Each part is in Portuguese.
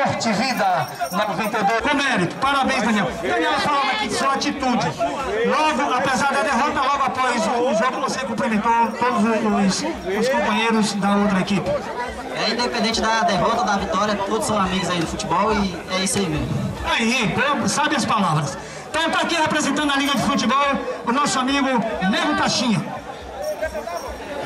Esporte Vida 92. Com mérito, parabéns, Daniel. Daniel falava aqui de sua atitude. Logo, apesar da derrota, logo após o, jogo, você cumprimentou todos os, os companheiros da outra equipe. É independente da derrota, da vitória, todos são amigos aí do futebol e é isso aí mesmo. Aí, sabe as palavras. Então está aqui representando a Liga de Futebol o nosso amigo Nego Taxinha.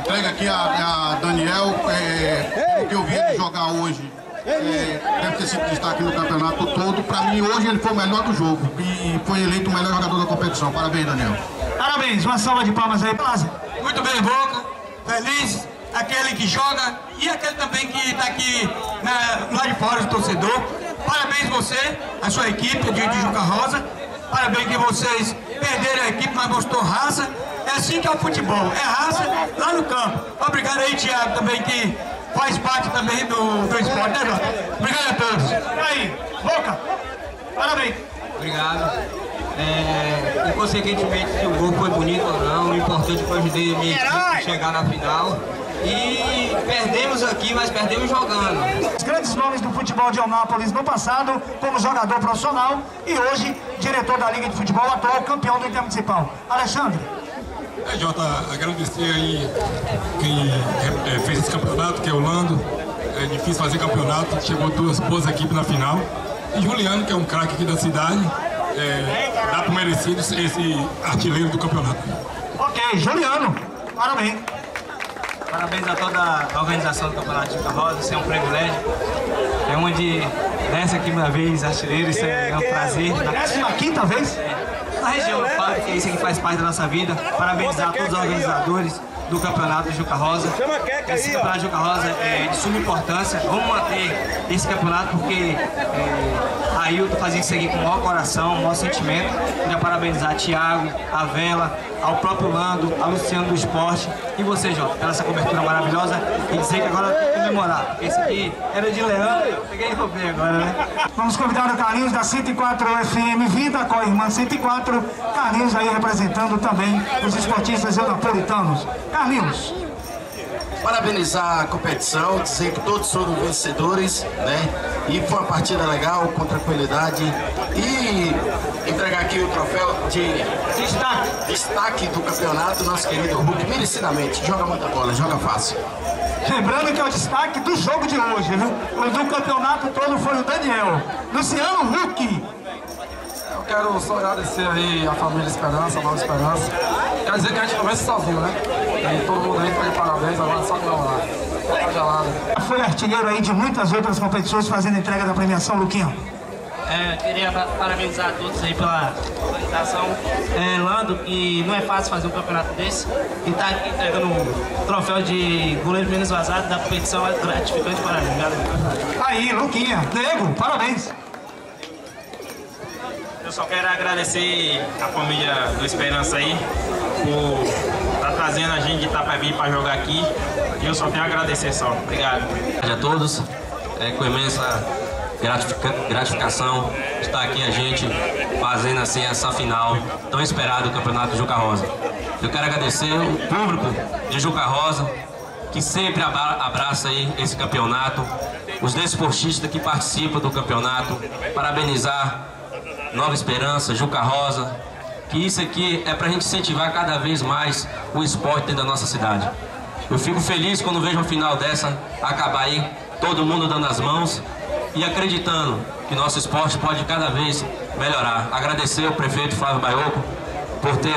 Entrega aqui a, a Daniel, é, o que eu vi ele jogar hoje. É, deve ter sido destaque no campeonato todo. Para mim, hoje ele foi o melhor do jogo e foi eleito o melhor jogador da competição. Parabéns, Daniel. Parabéns, uma salva de palmas aí, Plaza. Muito bem, Boca, feliz, aquele que joga e aquele também que está aqui na, lá de fora, o torcedor. Parabéns você, a sua equipe de, de Juca Rosa. Parabéns que vocês perderam a equipe, mas gostou raça. É assim que é o futebol, é raça lá no campo. Obrigado aí, Thiago, também que faz parte também do, do esporte, né, Jota? Obrigado a todos. Aí, Boca, parabéns. Obrigado. É, inconsequentemente, se o gol foi bonito ou não, o importante foi ajudar a minha equipe a chegar na final. E perdemos aqui, mas perdemos jogando. Os grandes nomes do futebol de Eunápolis no passado, como jogador profissional e hoje diretor da Liga de Futebol, atual campeão do Intermunicipal. Alexandre. É, Jota, agradecer aí quem é, fez esse campeonato, que é o Lando. É difícil fazer campeonato, chegou duas boas equipes na final. E Juliano, que é um craque aqui da cidade, é, dá para merecido esse artilheiro do campeonato. Ok, Juliano, parabéns. Parabéns a toda a organização do Campeonato de Rosa, isso é um privilégio. É onde nessa aqui uma vez artilheiro, isso é um prazer. Décima quinta vez? Na região eu falo que isso aqui faz parte da nossa vida. Parabenizar todos os organizadores do Campeonato de Juca Rosa. Esse Campeonato de Juca Rosa é de suma importância. Vamos manter esse campeonato porque é, Ailton fazia isso aqui com o maior coração, o maior sentimento. Queria parabenizar Thiago, a Vela, ao próprio Lando, a Luciano do Esporte e você, Jota, pela essa cobertura maravilhosa e dizer que agora tem que comemorar, esse aqui era de eu peguei e roubei agora, né? Vamos convidar o Carlinhos da 104 FM Vida com a irmã 104. Carlinhos aí representando também os esportistas eunapolitanos. Carlinhos. Parabenizar a competição, dizer que todos foram vencedores, né? E foi uma partida legal, com tranquilidade. E entregar aqui o troféu de destaque, destaque do campeonato, nosso querido Hulk, merecidamente. Joga muita bola, joga fácil. Lembrando que é o destaque do jogo de hoje, viu? O do campeonato todo foi o Daniel. Luciano Huck. Eu quero só agradecer aí a família Esperança, a Nova Esperança. Quer dizer que a gente não vence sozinho, né? E todo mundo aí tá de parabéns, agora só comemorar. Tá. Foi artilheiro aí de muitas outras competições fazendo entrega da premiação, Luquinho. É, queria parabenizar a todos aí pela organização. É, Lando, que não é fácil fazer um campeonato desse. E tá aqui entregando o troféu de goleiro menos vazado da competição é gratificante para mim, galera. Aí, Luquinha, Nego, parabéns. Eu só quero agradecer a família do Esperança aí por trazendo a gente de Itapevi para jogar aqui. E eu só tenho a agradecer só. Obrigado. A todos, é, com imensa gratificação estar aqui a gente fazendo assim essa final tão esperada do Campeonato Juca Rosa. Eu quero agradecer o público de Juca Rosa, que sempre abraça aí esse campeonato, os desportistas que participam do campeonato, parabenizar Nova Esperança, Juca Rosa, que isso aqui é para a gente incentivar cada vez mais o esporte dentro da nossa cidade. Eu fico feliz quando vejo uma final dessa acabar aí, todo mundo dando as mãos e acreditando que nosso esporte pode cada vez melhorar. Agradecer ao prefeito Flávio Baioco por ter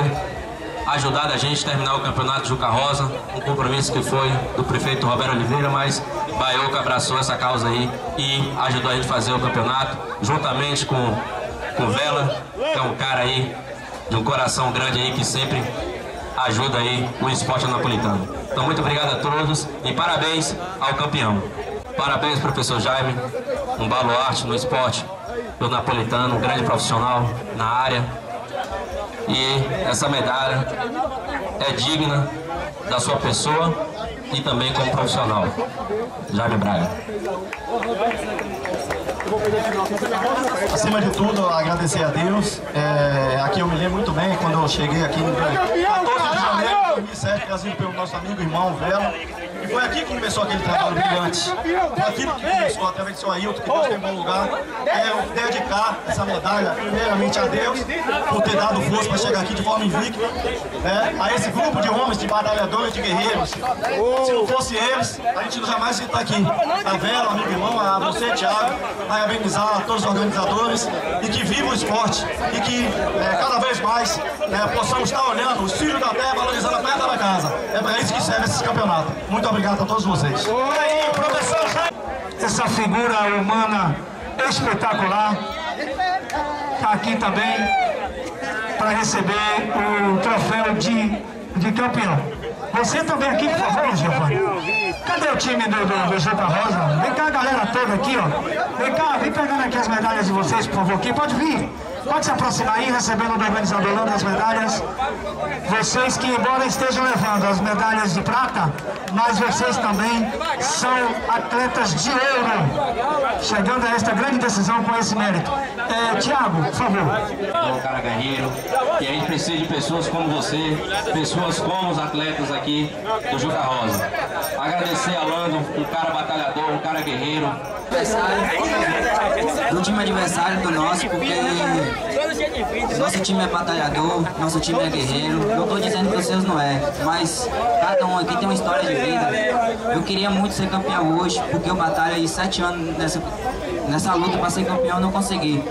ajudado a gente a terminar o campeonato Juca Rosa, um compromisso que foi do prefeito Roberto Oliveira, mas Baioco abraçou essa causa aí e ajudou a gente a fazer o campeonato, juntamente com, com Vela, que é um cara aí de um coração grande aí que sempre ajuda aí o esporte napolitano. Então muito obrigado a todos e parabéns ao campeão. Parabéns, professor Jaime, um baluarte no esporte do napolitano, um grande profissional na área. E essa medalha é digna da sua pessoa e também como profissional. Jaime Braga. Acima de tudo, agradecer a Deus. É, aqui eu me lembro muito bem quando eu cheguei aqui no 14 de janeiro de 2007, trazido pelo nosso amigo irmão Vela. E foi aqui que começou aquele trabalho brilhante. Foi aquilo que começou através do seu Ailton, que Deus tem bom lugar. É dedicar essa medalha, primeiramente a Deus, por ter dado força para chegar aqui de forma invicta. Né? A esse grupo de homens, de batalhadores, de guerreiros. Se não fosse eles, a gente jamais ia estar aqui. A Vera, amigo irmão, a você, Thiago, parabenizar a todos os organizadores e que viva o esporte e que é, cada vez mais é, possamos estar olhando os filhos da terra valorizando a prata da casa. É para isso que serve esse campeonato. Muito obrigado a todos vocês. Aí, professor Jair, essa figura humana espetacular, está aqui também para receber o troféu de, de campeão. Você também aqui, por favor, Giovanni. Cadê o time do, do, do Juca Rosa? Vem cá, a galera toda aqui, ó. Vem cá, vem pegando aqui as medalhas de vocês, por favor, aqui. Pode vir. Pode se aproximar aí, recebendo do organizador lá das medalhas. Vocês que, embora estejam levando as medalhas de prata, mas vocês também são atletas de ouro, chegando a esta grande decisão com esse mérito. É, Tiago, por favor. É cara guerreiro, e a gente precisa de pessoas como você, pessoas como os atletas aqui do Juca Rosa. Agradecer a Lando, um cara batalhador, um cara guerreiro. Do time adversário do nosso, porque nosso time é batalhador, nosso time é guerreiro. Não estou dizendo que seus não é, mas cada um aqui tem uma história de vida. Eu queria muito ser campeão hoje, porque eu batalho aí sete anos nessa, nessa luta para ser campeão não consegui.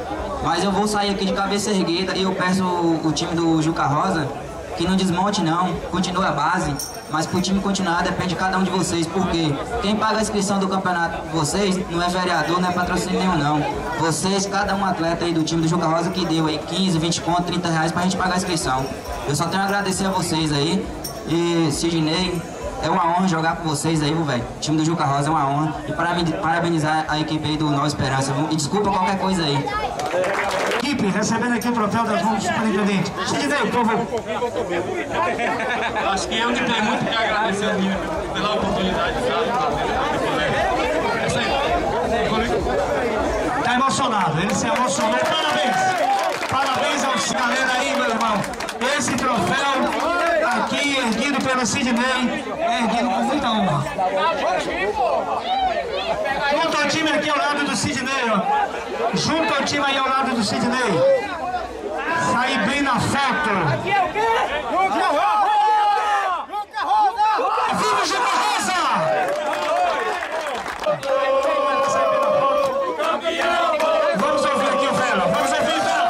Mas eu vou sair aqui de cabeça erguida e eu peço o, o time do Juca Rosa que não desmonte não, continue a base, mas para o time continuar depende de cada um de vocês, porque quem paga a inscrição do campeonato vocês não é vereador, não é patrocínio nenhum não. Vocês, cada um atleta aí do time do Juca Rosa que deu aí 15, 20 conto, 30 reais pra gente pagar a inscrição. Eu só tenho a agradecer a vocês aí, e Sidney, é uma honra jogar com vocês aí, velho. O time do Juca Rosa é uma honra. E parabenizar a equipe aí do Nova Esperança. E desculpa qualquer coisa aí. Equipe, recebendo aqui o troféu das mãos do superintendente. Sidney, por favor. Acho que eu que tenho muito que agradecer a minha pela oportunidade, sabe? Essa aí. Tá emocionado, ele se emocionou. Parabéns! Parabéns aos galera aí, meu irmão. Esse troféu aqui, erguido pelo Sidney, é erguido com muita honra. Junto ao time aqui ao lado do Sidney, ó. Junto ao time aí ao lado do Sidney. Sair bem na foto. Aqui é o quê? Juca Rosa! Juca Rosa! Viva o Juca Rosa! Vamos ouvir aqui o Vela. Vamos ouvir, Vela.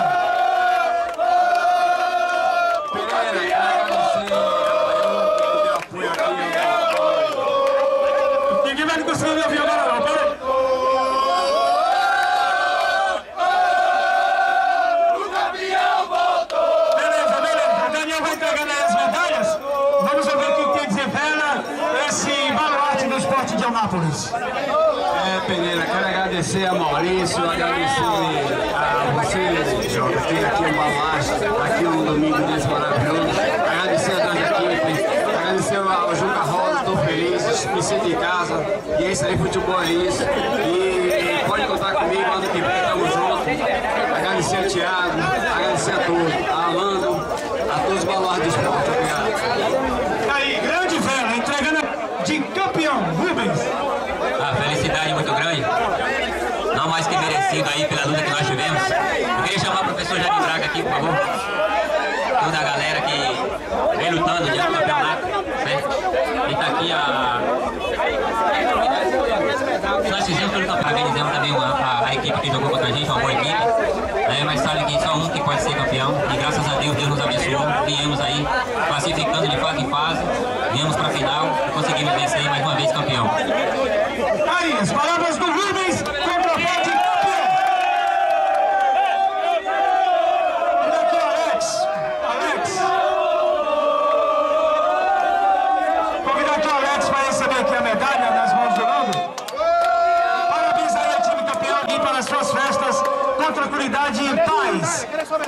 Ninguém vai conseguir me ouvir agora não, pera aí. Beleza, beleza. O Daniel vai entregando aí as medalhas. Vamos ouvir o que tem a dizer Vela, esse baluarte do esporte de Anápolis. É, Peneira, quero agradecer a Maurício, agradecer a você, que aqui um baluarte, aqui um domingo desse maravilhoso. Agradecer a toda a equipe, agradecer ao Juca Rosa, estou feliz, me sinto em casa. E é isso aí, futebol é isso. E pode contar comigo, ano que vem, tamo junto. Agradecer a Thiago, agradecer a todos, a Alando, a todos os baluartes do esporte. Obrigado. Aí, grande Vela, entregando de campeão, Rubens. A felicidade muito grande, não que merecido aí pela luta que nós tivemos. Eu queria chamar o professor Jair Braga aqui, por favor. Toda a galera que vem lutando diante do campeonato, certo? E tá aqui a... Nós fizemos pelo campeonato, organizamos também a, a equipe que jogou contra a gente, uma boa equipe. Né? Mas sabe que só um que pode ser campeão. E graças a Deus, Deus nos abençoou. Viemos aí classificando de fase em fase. Viemos pra final e conseguimos vencer mais uma vez campeão. Aí, as palavras do Rubens com o troféu de campeão. Olha aqui, Alex. Alex. Convidar aqui o Alex para receber aqui a medalha nas mãos do Nando. Parabéns